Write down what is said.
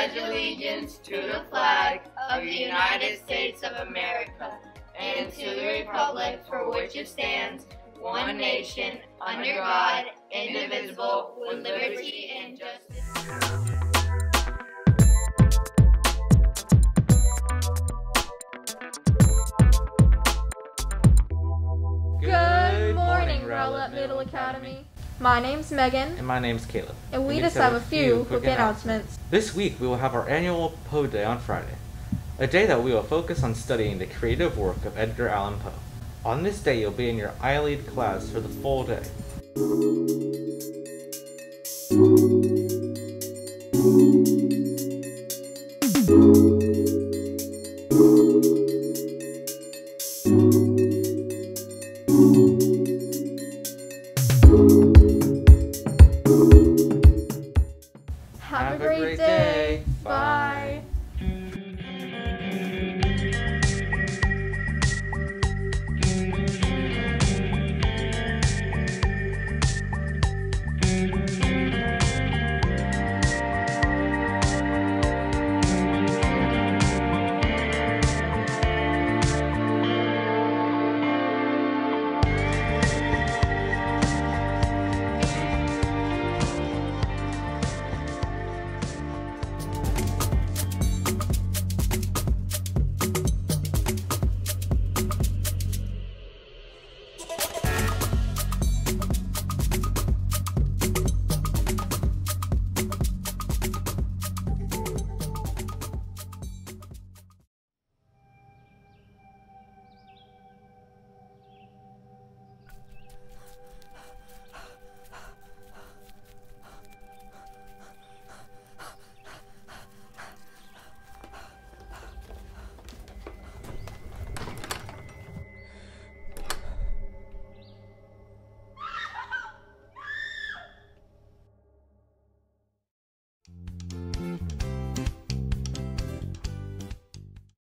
pledge allegiance to the flag of the United States of America and to the republic for which it stands, one nation, under God, indivisible, with liberty and justice. Good morning, Rowlett Middle Academy. My name's Megan, And my name's Caleb. and we just have a few quick announcements. This week we will have our annual Poe Day on Friday, a day that we will focus on studying the creative work of Edgar Allan Poe. On this day, you'll be in your iLead class for the full day. Bye. Bye.